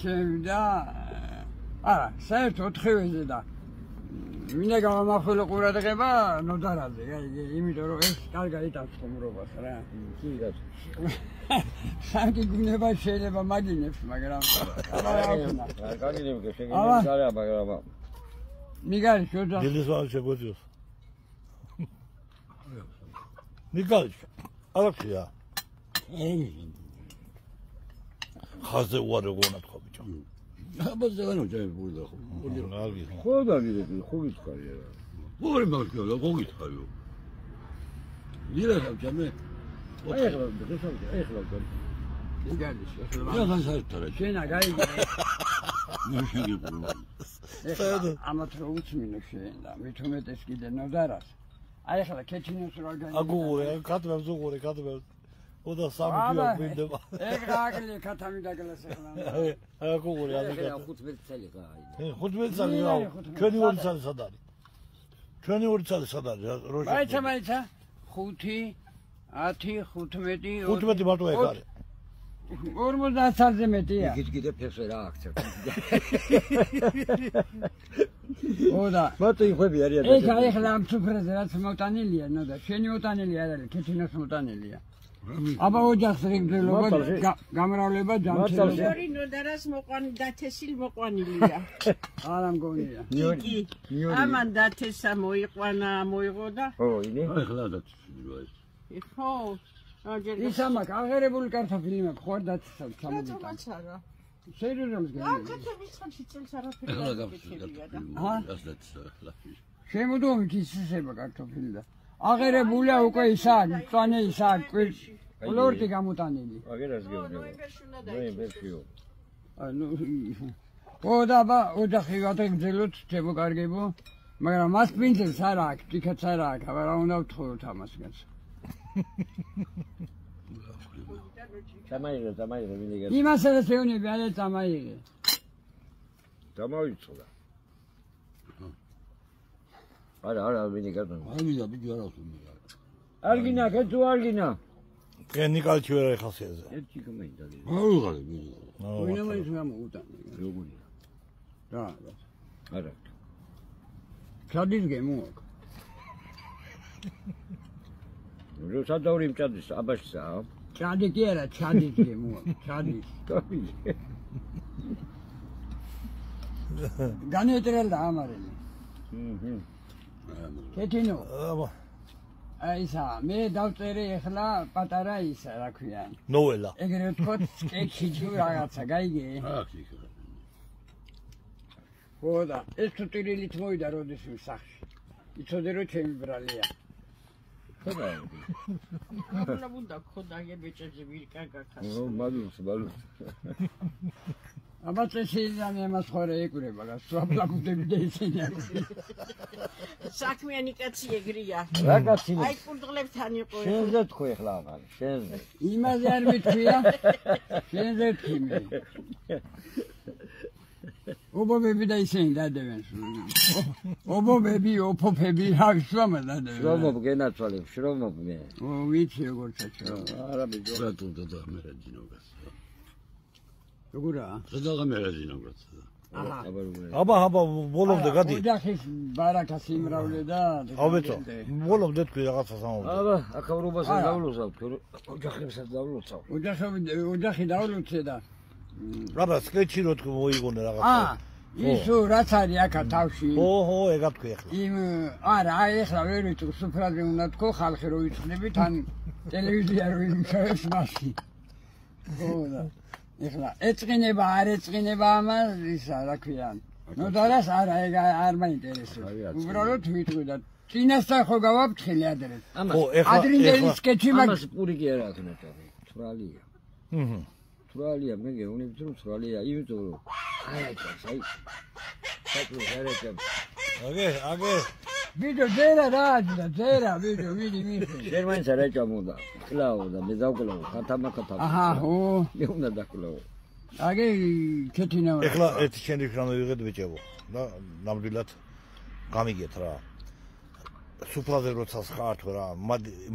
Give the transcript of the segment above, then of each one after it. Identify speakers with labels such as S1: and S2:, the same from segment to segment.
S1: ჩემი და არა, საერთოდ 4-ზე და მინდა გამახვილო ყურადღება ნოდარაზე, აი, იმიტომ რომ ეს კარგად იტანს ხუმრობას რა.
S2: კი რა.
S1: სამი გუნება შეიძლება მაგინებს, მაგრამ
S2: არა, გაგინებ შეგინებ არა, მაგრამ
S1: მიგარი შოძა.
S3: დილის ვარ შეგვეძოს. მიგარი. არაფერია. ხაზე უარი გონა თქვა ბიჭო.
S4: აბა ზანო ჯერ ბურდა ხო.
S3: ნალგი.
S2: ხო დაგიდები, ხო გითხარი რა.
S4: ორი და ხო გითხარიო. დილა სამჭამე.
S2: აი ახლა დღესაც ახლა გან.
S1: მიგარი შოძა.
S4: რა განსაერთარა.
S1: შენა გაიგე.
S4: ნუ შეგიპურო.
S1: ეხლა ამათ რო უცმინო შენ და მით უმეტეს კიდე ნოდარას. აი ახლა ქეჩინოს რო გაიგე.
S3: აგუღურე, კატვებს უღურე, კატვებს. ოდა სამი კილო მინდება.
S1: ეგ რაგლი ქათამი დაგლას ახლა.
S3: აგუღურე,
S2: ახლა
S3: აბიკატ.
S2: 15 წელი გააი.
S3: 15 წელი რა. ჩვენი ორი წელი სად არის? ჩვენი ორი წელი სად არის? როშა.
S1: მაიცა მაიცა 5 10 15
S3: 15 მარტო ეგ არის.
S1: 50 წელზე მეტია.
S2: იქით კიდე ფეხს რა აქცევ.
S1: ოდა
S2: მარტო იხვები არიან.
S1: ეს აი ახლა ამ ციფრაზე რაც მოტანილია, ნო და შენი მოტანილი არ არის, ქეთინოს მოტანილია. აბა ოჯახს რეგლობა გამრავლება ჯანმრთელობა
S5: ორი ნოდარას მოყვანი დათესილ მოყვანილია.
S1: არა მგონია.
S5: კი. ამან დათესა მოიყვანა, მოიღო და
S2: ხო, ინე?
S4: აი ხლა და ცდილო ეს.
S5: ხო. აჯერ
S1: ის ამაკ აღერებული კარტოფილი მაქვს, ხო არ დათესავ
S5: რა
S1: ჩამოდიტან.
S5: თამაშარა?
S1: სერიოზულად
S5: რა
S1: გაგიგე.
S5: ქეთების ხანში წელს არაფერი არ
S4: გავხსნა.
S5: გიქებია და.
S1: ჰა?
S4: ასდაც ახლა.
S1: შემოდომით ისება კარტოფილი და აღერებულია უკვე ისაა, მწვანე ისაა, ყლორტი გამოტანილი.
S2: აგერას გეუბნება.
S5: ნოემბერში უნდა
S2: ნოემბერშიო.
S1: აი ნუ ო და აბა ოჯახი გადაგძელოთ, ჩემო კარგებო. მაგრამ მას პინძელს არა აქვს, თიქაც არა აქვს, აბა რა უნდა ვთხოვოთ ამასგანს.
S2: დამაიღე, დამაიღე, მინდა
S1: იმასაც ეუნები არა წამაიღე.
S2: დამავიწყდა. არა, არა, მინდა გადმო.
S4: აი მინდა ბიჭო არა ვთუნდა.
S2: არგინა, კეთო არგინა.
S3: კენი კალჩი ვერ ეხასიაზე.
S2: ერთი კომენტა.
S4: არ ვიღალე ბიჭო.
S1: ვინა მაინც გამოუტანე.
S2: როგორია?
S1: რა,
S2: არა.
S1: ჩადის გემოაკ.
S2: რო სადაური მჭადის აბაშსა.
S1: ჩადი კი არა, ჩადის გემოაკ, ჩადის. განეტრელდა ამარელი.
S2: ჰმ.
S1: კეთინო,
S3: აბა,
S1: აი ისა, მე დავწერე ახლა პატარა ისა, რა ქვია.
S3: ნოველა.
S1: ეგრე ვთქვათ, სკეჩი თუ რაღაცა, გაიგე?
S4: აქ იქ.
S1: ხო და ეს თუ ტირილით მოვიდა როდის სახში. იცოდე რომ ჩემი ბრალია.
S2: ხოდა.
S5: უნდა უნდა ხოდა გებეჭეჯი ვირკა გაქას.
S2: ნუ მაგის ბალუ.
S1: აბა წესიძანი ამას ხორე ეკვრება, გასვაბლაკუდები და ისინი
S5: საქმიანი კაცი ეგრია.
S2: რა კაცი?
S5: აი კურდღლებთან იყო.
S2: შენზე თქვი ახლა აღარ. შენზე.
S1: იმაზე არ მithქვია. შენზე თქვი მე. ობობები და ისინი დადევენ სულ. ობობები, ოფოფები, რა შრომა დადევენ.
S2: შრომობ გენაცვალე, შრომობ მე.
S1: ო ვიცი როგორ ჩაჩო.
S2: არა ბიჭო.
S4: რა თუ და მე რაძინო გას.
S1: როგორა?
S4: ზედაღა მე რაძინო გას.
S1: აჰა.
S2: აბა
S3: აბა, ბოლომდე გადი.
S1: ოჯახის ბარაკას იმრავლე და
S3: ავეცო. ბოლომდე თქვი რაღაცა სამომდე.
S2: აბა, აკავრობასაც
S1: არა.
S2: დავლოცავ, ოჯახებსაც დავლოცავ.
S1: ოჯახი ოჯახი დავლოცე და
S3: აბა, სკეჩი რო თქვი მოიგონე
S1: აა
S3: რაღაცა.
S1: ისო რაც არის აქა თავში
S3: ო, ხო, ეგა თქვი ახლა.
S1: იმ არა აი ახლა ვერ ვიტყვი სუფრაზე უნდა თქო ხალხი რო იწნებით ან ტელევიზია რო იმუშავებს მასში ხო და ეხლა ეწყინება არ ეწყინება ამას ისა რა ქვია ნუ დარას არა ეგ არ მაინტერესებს უბრალოდ ვიტყვი და წინასწარ ხო გავაფრთხილე ადრე
S3: ხო, ეხლა
S1: ადრინდელი სკეჩი მაგ
S2: ამას პური კი არა აქვს ნეტარი. თვრალია.
S3: ჰმ.
S2: თვრალია, მე გეუბნები რომ თვრალია, იმიტომ რომ აიჭას, აი. საქმე გარეთებს.
S3: აგე, აგე.
S1: ვიდეო ძერა რა აჯდა ძერა ვიდეო ვიდი მიხე
S2: შენ მაინც არ ეჭამოდა. კლაო და მე დავკლაო, ხათამა ხათამა.
S1: აჰა ო
S2: მე უნდა დაკლაო.
S1: აგე ქეთინა
S3: ეხლა ერთი შენი ხრამე ვიღეთ ბიჭებო და ნამდვილად გამიგეთ რა. სუფლაზე როცა ხართ რა,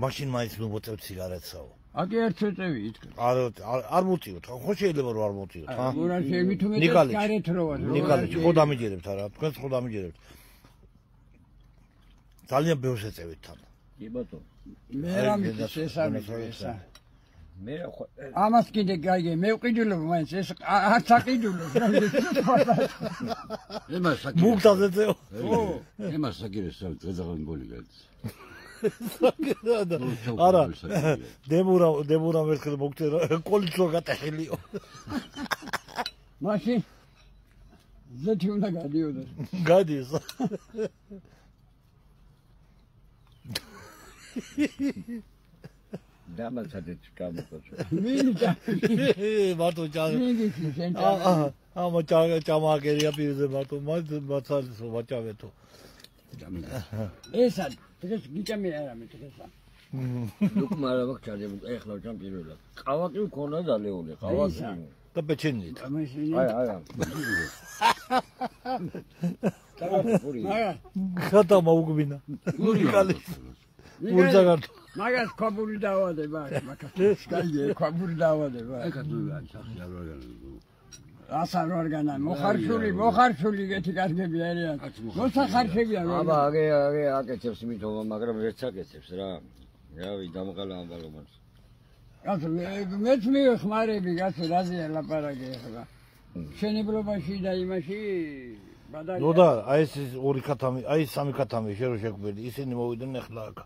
S3: მაშინ მაინც მოვწევ ციგარეთსაო.
S1: აკი ერთ წევი ითქვა.
S3: არ არ არ მოტივოთ, ხო შეიძლება რომ არ მოტივოთ, ხა?
S1: მურა შემით უმეტეს
S3: ნიკალიჩ.
S1: გარეთ როა.
S3: ნიკალიჩ, ხო დამიჯერებთ არა, თქვენს ხო დამიჯერებთ. ძალიან ბევრს ეწევით თან.
S2: კი ბატონო.
S1: მე რამის
S3: დედას
S1: ესამი
S3: მონაცვლეობს.
S1: ესა.
S2: მე რა ხო
S1: ამას კიდე გაიგე, მე ვყიდულობ მაინც ეს არც აყიდულობ.
S4: ემა საკი.
S3: მუგდას ეწეო.
S1: ო,
S4: ემა საკი ეს ძაღან გოლი გადის.
S3: არა, დემურა დემურა მერცხლ მოგწერა, კოლიცო გატეხილიო.
S1: მაშინ ზეთი უნდა გადიოდეს.
S3: გადის.
S2: დამაცადეთ გამოწვე.
S1: მინდა.
S3: მარტო ჯა
S1: მინგი შენ
S3: აა ამა ჯა ჯამაგერია პირზე მარტო მას მაცალისო ვაჭავეთო.
S1: ესა დღეს გიჭამე არა მე დღესა.
S2: ლუკმა რა მაქვს ჩარდება ეხლა ჯამ პირველად. ყავაკი მქონდა დალეული, ყავაკი.
S3: და პეჩენით.
S2: აი აი. ყავაკი პური.
S1: მაგა
S3: ხატა მოუგვინა. ნიკალი. ურზაგარტო.
S1: მაგას ქვაბული დავადება მაგას. გაიგე ქვაბული დავადება.
S4: აკა თუ ანჩახი არ ვაგანო.
S1: ასარ ორგანა მოხარშული მოხარშული გეთი კარგები არიან. მოსახარშებია
S2: აბა აგე აგე აკეთებს მითომა, მაგრამ ერთს აკეთებს რა. რავი, დამყალა ამბალომას.
S1: კაცო მეც მივეხმარები კაცო რაზეა ლაპარაკი ახლა. შენებლობაში და იმაში
S3: ნუ და აი ეს ორი ქათამი, აი სამი ქათამი შენ რო შეგვიდი, ისინი მოვიდნენ ახლა აქ.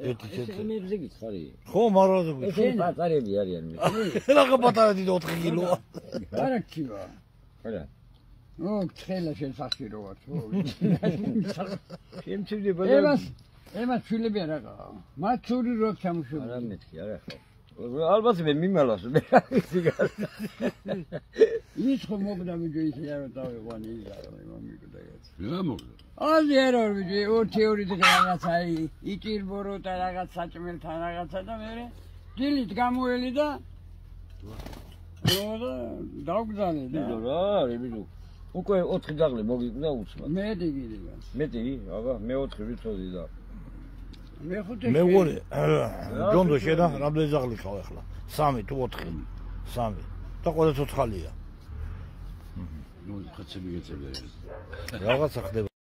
S3: ერთი
S2: ეს
S3: ცეცხლი.
S2: იმებზე გითხარი.
S3: ხო, მაგრამ
S2: ესენი პატარები არიან მე.
S3: რა პატარა დიდი 4 კილოა.
S2: არა.
S1: ო, ცხელა შენ სახში რო ვარ. ო,
S2: შემცირდება
S1: ემას ემას ჩვილები არა ყავა. მათ ცური რო
S2: არა
S1: ჩამოშობი.
S2: მეთქი, არა ხო. ალბათ მე მიმალავს მე რა ვიცი გარ.
S1: ის ხო მოგდა მიჯო ის რა დავიყვანი ის რა მომიგდა ეს.
S4: რა მოგდა?
S1: აზი არა ვიჯი ორი ორი დღე რაღაც აი იჭირბორო და რაღაც საჭმელთან რაღაცა და მე დილით გამოელი და და დაგძალე და
S2: ბიძო რა არის ბიძო. უკვე 4 დაღლი მოგიკვდა უცბად.
S1: მე დეგიდება.
S2: მეტი? აბა მე 4 ვიცოდი და.
S1: მე ხუთი
S3: მე ვგონი, ჯონდო შედა რამდენი ზაღლი ხავ ახლა? 3 თუ 4? 3. და ყველა ცოცხალია.
S4: ნუ ხაცები გეწევია.
S3: რაღაცა ხდება.